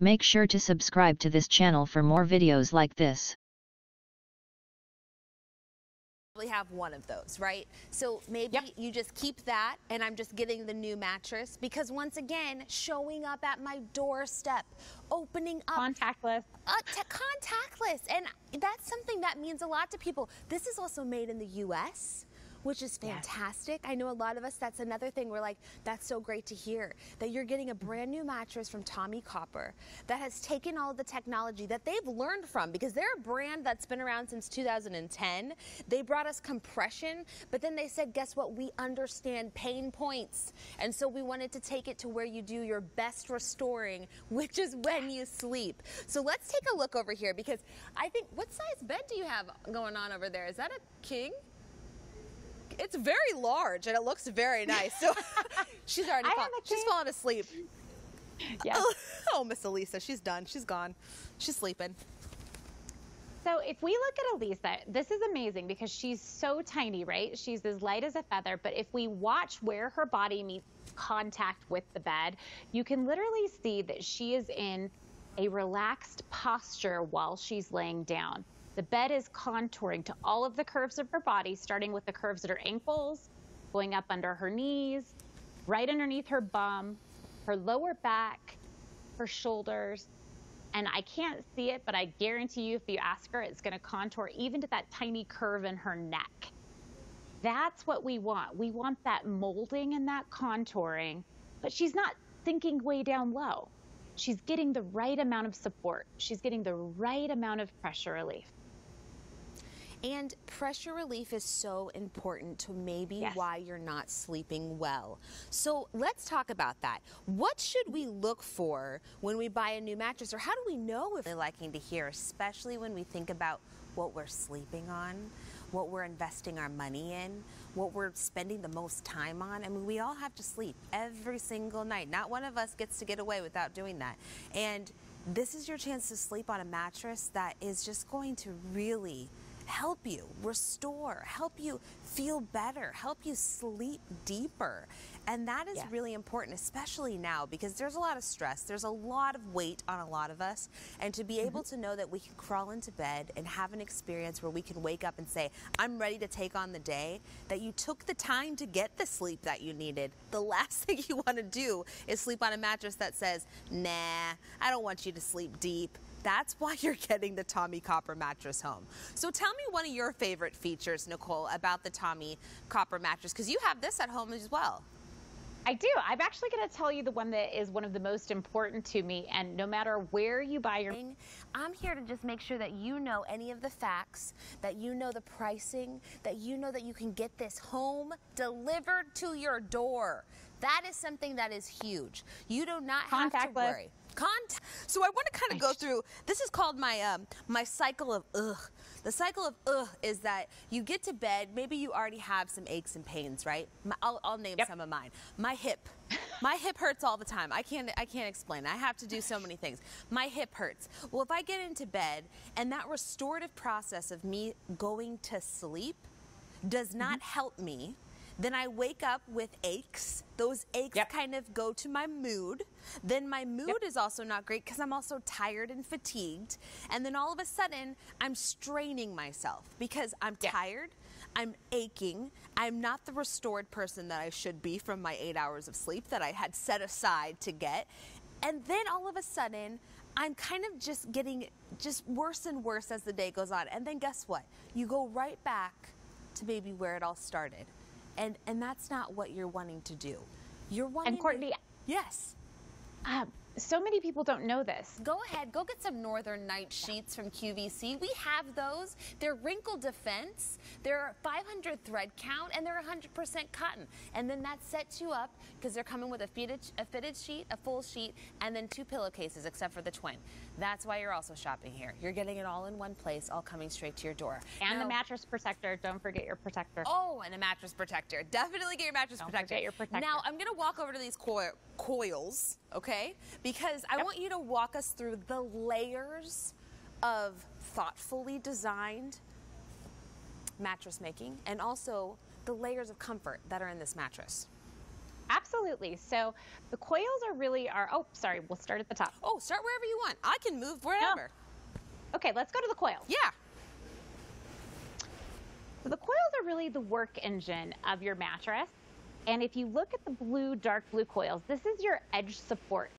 Make sure to subscribe to this channel for more videos like this. probably have one of those, right? So maybe Yep. you just keep that and I'm just getting the new mattress because once again, showing up at my doorstep, opening up Contactless. uh, contactless. And that's something that means a lot to people. This is also made in the US. Which is Yes. fantastic. I know a lot of us, that's another thing. We're like, that's so great to hear that you're getting a brand new mattress from Tommie Copper that has taken all the technology that they've learned from because they're a brand that's been around since 2010. They brought us compression, but then they said, guess what? We understand pain points. And so we wanted to take it to where you do your best restoring, which is when you sleep. So let's take a look over here because I think, what size bed do you have going on over there? Is that a king? It's very large and it looks very nice. So she's already fall- she's falling asleep. Yes. Oh, Miss Elisa, she's done. She's gone. She's sleeping. So if we look at Elisa, this is amazing because she's so tiny, right? She's as light as a feather. But if we watch where her body meets contact with the bed, you can literally see that she is in a relaxed posture while she's laying down. The bed is contouring to all of the curves of her body, starting with the curves at her ankles, going up under her knees, right underneath her bum, her lower back, her shoulders, and I can't see it, but I guarantee you if you ask her, it's going to contour even to that tiny curve in her neck. That's what we want. We want that molding and that contouring, but she's not sinking way down low. She's getting the right amount of support. She's getting the right amount of pressure relief. And pressure relief is so important to maybe Yes. why you're not sleeping well. So let's talk about that. What should we look for when we buy a new mattress, or how do we know if they're liking to hear, especially when we think about what we're sleeping on, what we're investing our money in, what we're spending the most time on? I mean, we all have to sleep every single night. Not one of us gets to get away without doing that. And this is your chance to sleep on a mattress that is just going to really help you restore, help you feel better, help you sleep deeper. And that is Yes. really important, especially now, because there's a lot of stress. There's a lot of weight on a lot of us. And to be mm-hmm. able to know that we can crawl into bed and have an experience where we can wake up and say, I'm ready to take on the day, that you took the time to get the sleep that you needed. The last thing you want to do is sleep on a mattress that says, nah, I don't want you to sleep deep. That's why you're getting the Tommie Copper mattress home. So tell me one of your favorite features, Nicole, about the Tommie Copper mattress, because you have this at home as well. I do. I'm actually going to tell you the one that is one of the most important to me. And no matter where you buy your I'm here to just make sure that you know any of the facts, that you know the pricing, that you know that you can get this home delivered to your door. That is something that is huge. You do not have to worry. Contact. So I want to kind of go through. This is called my um, my cycle of ugh. The cycle of ugh is that you get to bed. Maybe you already have some aches and pains, right? My, I'll, I'll name Yep. some of mine. My hip. My hip hurts all the time. I can't I can't explain. I have to do so many things. My hip hurts. Well, if I get into bed and that restorative process of me going to sleep does not mm-hmm. help me, then I wake up with aches. Those aches Yep. kind of go to my mood. Then my mood is also not great because I'm also tired and fatigued. And then all of a sudden, I'm straining myself because I'm Yeah. tired. I'm aching. I'm not the restored person that I should be from my eight hours of sleep that I had set aside to get. And then all of a sudden, I'm kind of just getting just worse and worse as the day goes on. And then guess what? You go right back to maybe where it all started. And and that's not what you're wanting to do. You're wanting to- Courtney- Yes. Um, so many people don't know this. Go ahead, go get some Northern Night sheets from QVC. We have those. They're wrinkle defense. They're 500 thread count, and they're 100% cotton. And then that sets you up because they're coming with a fitted, a fitted sheet, a full sheet, and then two pillowcases, except for the twin. That's why you're also shopping here. You're getting it all in one place, all coming straight to your door. And Now- the mattress protector. Don't forget your protector. Oh, and a mattress protector. Definitely get your mattress Don't protector. forget your protector. Now, I'm going to walk over to these coi- coils, okay? Because I Yep. want you to walk us through the layers of thoughtfully designed mattress making and also the layers of comfort that are in this mattress. Absolutely. So the coils are really our, Oh, sorry. We'll start at the top. Oh, start wherever you want. I can move wherever. Okay, let's go to the coils. Yeah. So the coils are really the work engine of your mattress. And if you look at the blue, dark blue coils, this is your edge support.